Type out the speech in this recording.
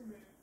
Amen.